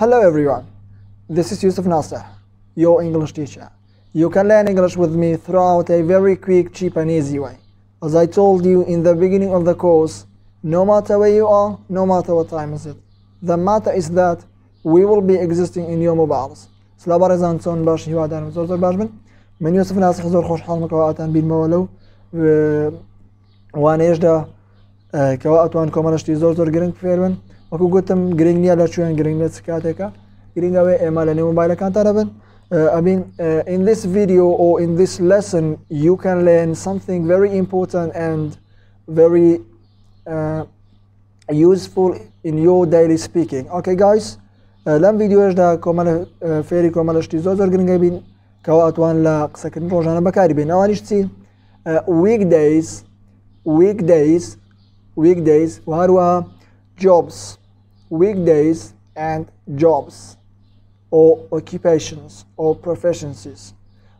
Hello everyone, this is Yusuf Nasser, your English teacher. You can learn English with me throughout a very quick, cheap and easy way. As I told you in the beginning of the course, no matter where you are, no matter what time is it. The matter is that we will be existing in your mobiles. Slaba rezan son bash hiwa dan zor bashmin. من يوسف ناصر حضور خوش حالمك وآتان بين مولو وان إيش دا كواتوان كومانشتي زور زور جرنك اکو گوتم گرینگ نیا در چون گرینگ نیا سکیات ایکا گرینگ اوی I mean, eh, in this video or in this lesson, you can learn something very important and very eh, useful in your daily speaking. Okay, guys, eh, lam video is da komal feri komal shti zozor gringa bin kaw atwan la sakin rojana bakari bin. Now, anish ti weekdays, weekdays, weekdays, waruwa. jobs, weekdays and jobs, or occupations or professions.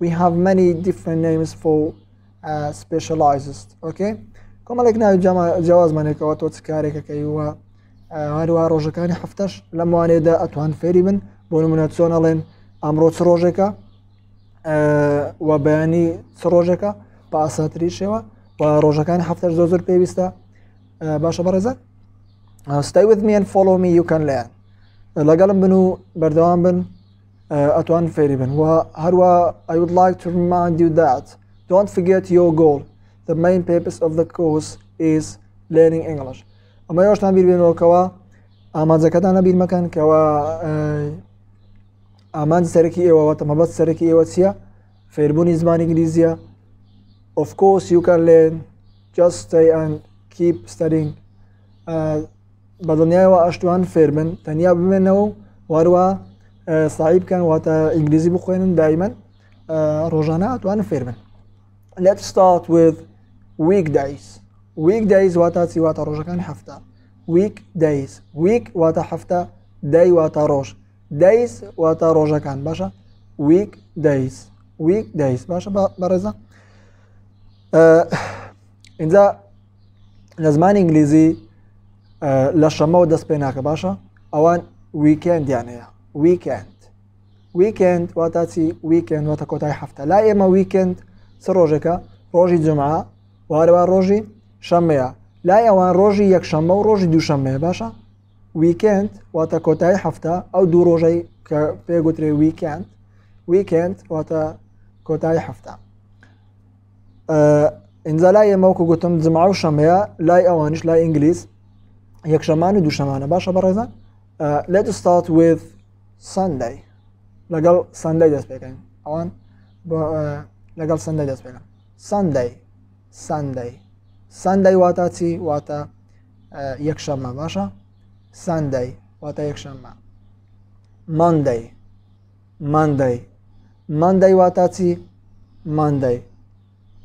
We have many different names for uh, specialized. Okay. کۆمەڵێکناوی جیازمانێکەوە تۆ چ کارێکەکەی وە هەروە ڕۆژەکانی هەفتەش لەم وانێدا ئەتوان فێری بن بۆ نمونە چۆن ئەڵێن ئەمڕۆ چ ڕۆژێکە وە بەیانی چ ڕۆژێکە پاسەتری شێوە و ڕۆژەکانی هەفتەش زۆ زۆر پێویستە باشە بەڕێزە Uh, stay with me and follow me you can learn لقلم بنو بردوان بن أتوان فيري بن وهروى I would like to remind you that don't forget your goal the main purpose of the course is learning English أما يوش تنبير بين كوا أما زكاة نبير مكان كوا أمان سركي إيوا وتمبت سركي إيوا تسيا فيربوني زمان إنجليزيا of course you can learn just stay and keep studying uh, بە دڵنیایەوە ئەشتوان فێربن تەنیا بمێنەوە وارووە ساعی بکەن واتە ئینگلیزی بخوێنن دایمەن ڕۆژانە ئەتوانن فێربن لەت ستات with ویک دایس ویک دایز واتە چیواتە ڕۆژەکان هەفتە ویک دایز ویک واتە هەفتە دای واتە ڕۆژ دایس واتە ڕۆژەکان باشە ویک دایس ویک دایس باشە بەڕێزە اینجا لە زمان ئینگلیزی لە شەمە و دەست پێ ناکە باشە ئەوان ویکندیان هەیە ویکند ویکند واتاچی ویکند وتە کۆتای هەفتە لا ئێمە ویکند چ ڕۆژێکە ڕۆژی جمعە وارەوە ڕۆژی شەمەیە لای ئەوان ڕۆژی یەکشەمە و ڕۆژی دووشەمەیە باشە ویکند واتە کۆتای هەفتە ئەو دوو ڕۆژەی کە پێگوترێ ویکند ویکند واتە کۆتای هەفتە ئینجا لای ئێمەوەکو گوتم جمع و شەمەیە لای ئەوانش لای ئینگلیس یەکشەمان و دووشەمانە باشە بەڕێزان let start with Sunday لەگەڵ سندای دەست پێکەین ئەوان لەگەڵ سندای دەست پێکەن سندای سندای سندای واتە چی واتە یەکشەممە باشە سندای واتە یەکشەممە مندای مندای مندای واتە چی مندای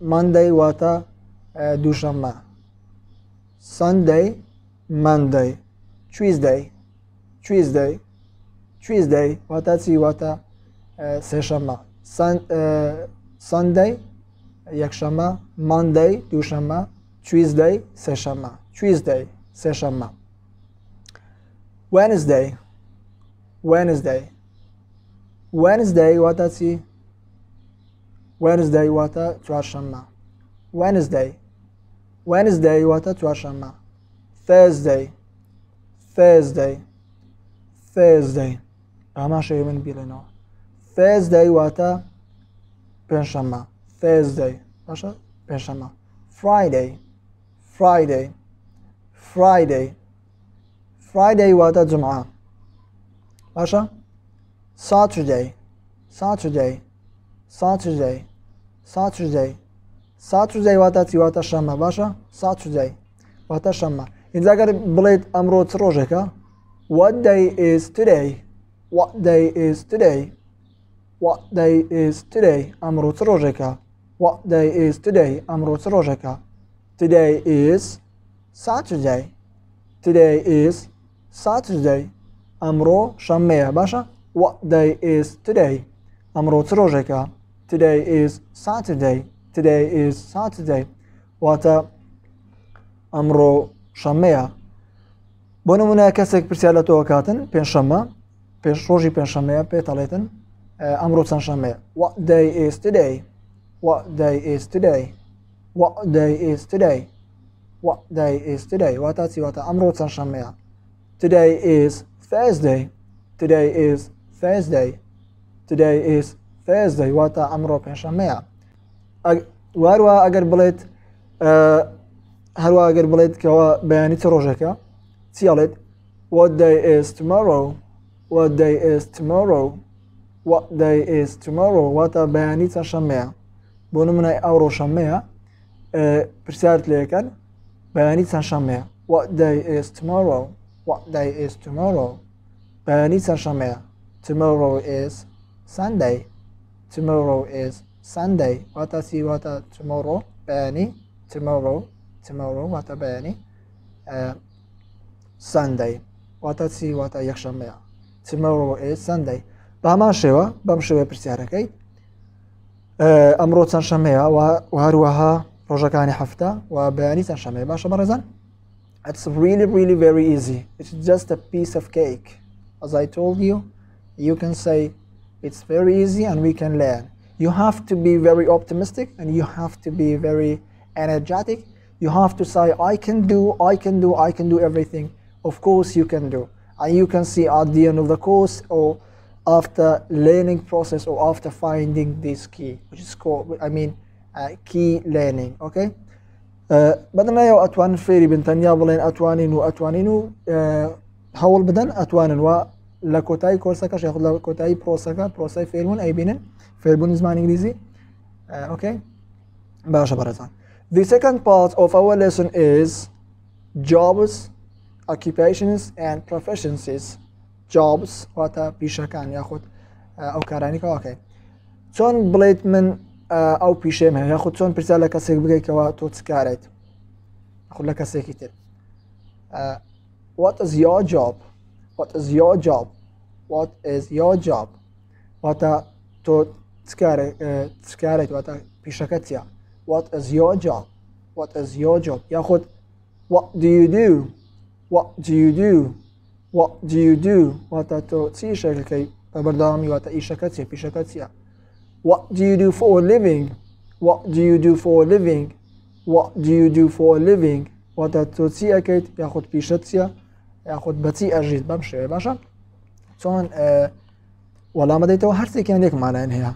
مندای واتە دووشەممە سندای Monday, Tuesday, Tuesday, Tuesday, wata tsi wata seshama. Sunday, yakshama, Monday, dushama, Tuesday, sechama. Tuesday, sechama. Wednesday, Wednesday, Wednesday, wata tsi, Wednesday, wata tuashama, Wednesday, Wednesday, wata tuashama. Thursday, Thursday, Thursday. ئاماش من بیڵێنەوە. Thursday vata penşama. Thursday Başa penşama. Friday, Friday, Friday, Friday vata cuma. Başa. Saturday, Saturday, Saturday, Saturday, Saturday vata چی واتە شەمە باشە Saturday واتە شەمە. In Zagar blit amrot rojeka. What day is today? What day is today? What day is today? Amrot rojeka. What day is today? Amrot rojeka. Today is Saturday. Today is Saturday. Amro shameya basha. What day is today? Amrot rojeka. Today is Saturday. Today is Saturday. What a uh, amro شەمەیە بۆ نمونە کەسێک پرسیار لە تۆ کاتن پێنجشەمە پێش ڕۆژی پێنجشەمەیە پێتەڵێتن ئەمڕۆ چەند شەمەیە day is today what day is today what day is today what day is today واتە چیواتە ئەمڕۆ چەند شەمەیە today is Thursday today is Thursday today is Thursday واتە ئەمڕۆ پێنجشەمەیە واروە ئەگەر بڵێت هەروە ئەگەر بڵێت کەەوە بەیانیتە ڕۆژەکە چیاڵێت what day is tomorrow what day is tomorrow what day is tomorrow واتە بەیانی چە شەمەیە بۆ نمونای ئەو ڕۆژەمەیە پرسیارت لەکەن بەیانی چە شەمەیە what day is tomorrow what day is tomorrow بەیانی چە شەمەیە tomorrow is Sunday tomorrow is Sunday واتە سی واتە tomorrow بەیانی tomorrow tomorrow a bayani uh, Sunday what wata yakshanbeya tomorrow is Sunday bama هەمان شێوە بەم شێوێ پرسیارەکەی ئەمڕۆ چەند شەمەیە و هەروەها ڕۆژەکانی هەفتە و بەیانی چەند شەمەیە باشە بەڕێزان It's really really very easy. It's just a piece of cake. As I told you, you can say it's very easy and we can learn. You have to be very optimistic and you have to be very energetic you have to say, I can do, I can do, I can do everything. Of course you can do. And you can see at the end of the course or after learning process or after finding this key, which is called, I mean, uh, key learning, okay? Uh, بدنايو أتوان فيري بنتنيا بلين أتوانينو أتوانينو هول بدن أتوانن و لكوتاي كورسكا شيخ لكوتاي بروسكا بروساي فيرمون أي بينن فيرمون زمان إنجليزي أوكي باش برزان the second part of our lesson is jobs, occupations, and professions. Jobs, what a pishakan, yahut, okaranika, uh, okay. Ton blatman, uh, au pishem, yahut, ton prisala kasek, bekawa, totskaret. Hulakasekitir. Uh, what is your job? What is your job? What is your job? What a totskaret, what a pishakatia. What is your job? What is your job? ياخذ What do you do? What do you do? What do you do? واتا تو تسي What do you do for a living? What do you do for a living? What do you do for a living? What do you do for a living? What What What What What do do? do do? do do? do do? do you you you you you واتا What do you do? بي شتيا ياخذ do? اجيد do باشا تون أه ولا ما do? هرتي do ديك معناها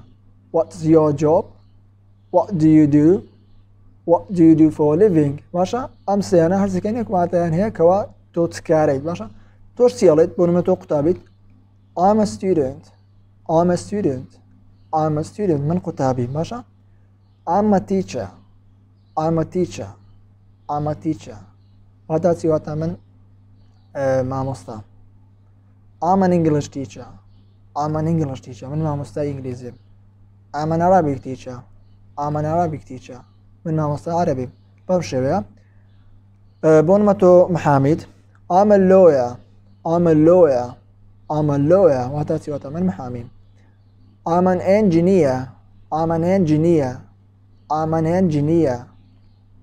What What's your job? What do you do? What do you do for a living? Başa am amsiyana her sekenek matayan he kawa to tskaret. Başa to siyalet bunu to qutabit. I'm a student. I'm a student. I'm a student Men قطابي Başa, I'm a teacher I'm a teacher I'm a teacher هذا سيواتا من ما مستا I'm an English teacher I'm an English teacher Men mamusta İngilizim. I'm an Arabic teacher ئامان عربی چه من مامۆستا عربی بەم شێوەیە بۆ نمە تۆ محامید ئامە لۆیە ئامە لۆیە ئامە لۆیە واتە چیوەتە من محامیم آمن ئێنجی نییە ئامان هێنجی نییە ئامان هێنجی نییە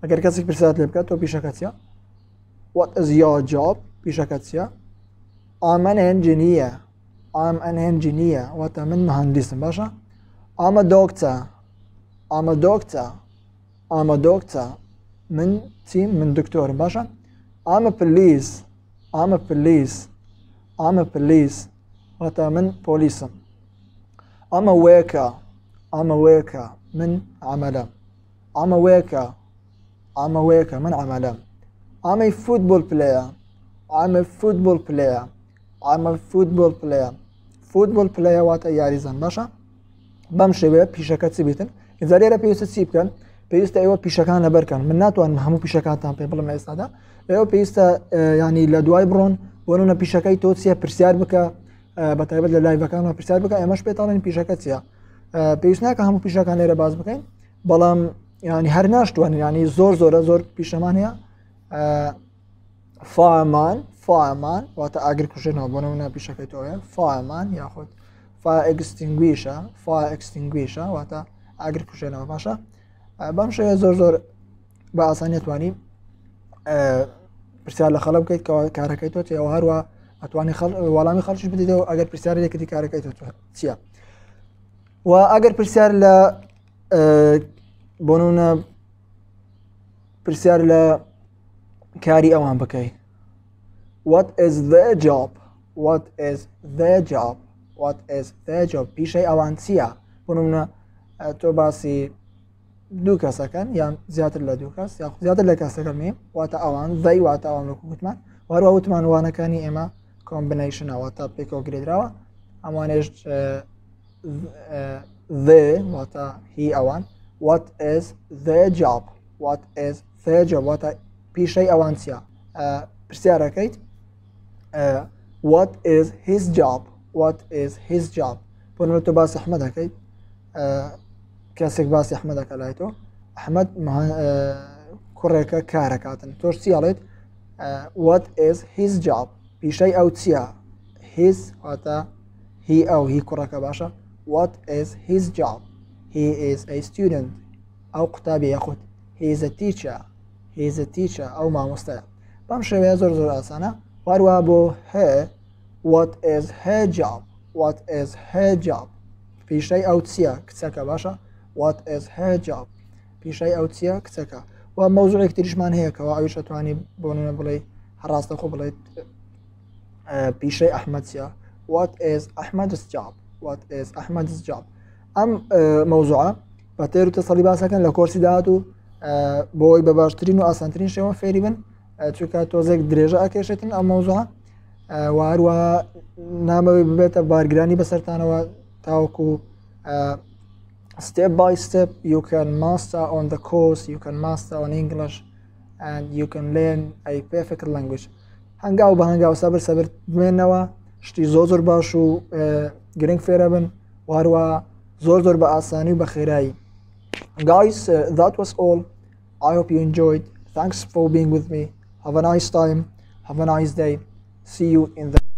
ئەگەر کەسێک پرسیات لێ بکات تۆ پیشەکە چیە؟ وەت ئەزیا جاب پیشەکە چیە؟ ئامەن هێنجی نییە ئام ئەن هێنجی نییە واتە من مهندیسم I'm a doctor. ئامە دۆکتە ئامە دۆکتە من تیم من دکتۆر باشە ئامە پلیز ئامە پلیز ئامە پلیز وەتا من پۆلیسم ئەمە وێکە ئەمە وێکە من عملە ئەمە وێکە ئەمە وێکە من عملە ئەمەی فوتبول پلەیە ئەمە فوتبول پلەیە ئەمە فوتبول پلەیە فوتبول پلەیە واتە یاریزان باشە بەم شێوەیە پیشەکە چی بیتن ئجار لێرە پێویستە چی بکەن پێویستە ئێوە پیشەکان لەبەرکەن من ناتوانن هەموو پیشەکانتان پێ بڵم ئێستادا ئێوە پێویستە ینی لە دوای بڕۆن وەرونە پیشەکەی تۆ چیە پرسیار بکە بەتایبەت لە لایڤەکان پرسیار بکە ئێمەش پێتاڵێن پیشەکە چیە پێویست ناکە هەموو پیشەکان لێرە باز بکەین بەڵام ینی هەر ناشتوانن ینی زۆر زۆرە زۆر پیشەمان هەیە فامان فامان واتە ئاگر کوژێنەوە بۆ نمونە پیشەکەی تۆە فامان یاخود فا ئەگستینگویشە فا ئەکستینگویشە واتە اگر ئاگر کوشێنەوە پاشە بەم شێ زۆر زۆر بە ئاسانیتوانی پرسیار لە خەڵە بکەیت هر و تێەوە خل ولامی خالش خەڵکی و اگر پرسیار لەکردی کارەکەی تۆ چییە و ئەگەر پرسیار لە بۆنونە پرسیار لە کاری ئەوان بکی what is the job what is the job what is the job پیشەی ئەوان چییە بۆنونە تۆ باسی دوو کەسەکەن یان زیاتر لە دوو کەس یا زیاتر لە کەسەکەمی واتە ئەوان دای واتە ئەوان لەکو وتمان وەرە وتمان وانەکانی ئێمە کۆمبینیشنەوە تا پێکۆ گرێدراوە ئەمانێش واتە هی ئەوان what is the job what is the job واتە پیشەی ئەوان چیا پرسیارەکەیت what is his job what is his job بۆ تۆ باس ئەحمە دەکەیت کەسێک باسی ئەحمەدەکە لای تۆ ئەحمەد کوڕێکە کارەکاتن تۆش چیاڵێت وات ئێز هیز جااب پیشەی ئەو چیا هیز هاتە هی ئەو هی کوڕەکە باشە وات ئێز هیز جااب هی ئێز ئە ستودنت ئەو قوتابی یەخود هێزە تیچە هێزە تیچە ئەو مامۆستەیە بەم شێوەیە زۆر زۆر ئاسانە واروا بۆ هێ وات ئێز هێ جااب وات ئێز هێ جااب پیشەی ئەو چییە کچەکە باشە وات ئس هەجاب پیشای ئەو چیە کچەکە و مەوزوعێک تریشمان هەیەکەوە ئەوش ئەتوانی بۆنە بڵێ هەڕاستە خۆ بڵێت پیشەی ئەحمەدسیە وات ئس ئەحمەدسجاب وات ئس ئەحمەدسجاب ئەم مەوزوعە بە تێر و تەسەڵی باسەکەن لە کۆرسی داات و بۆی بە باشترین و ئاسانترین شێوە فێری بن چونکە تۆزێک درێژە ئەکێشێتن ئەم مەوزوع واروە نامەوەی ببێتە بارگرانی بەسەرتانەوە تاوکو step by step you can master on the course you can master on english and you can learn a perfect language هەنگاو بە هەنگاو سەبر سەبر بمێنەوە شتی زۆ zor باش و گرنگ فێرە بن واروە zor زۆر بە ئاسانی و guys uh, that was all i hope you enjoyed thanks for being with me have a nice time have a nice day see you in the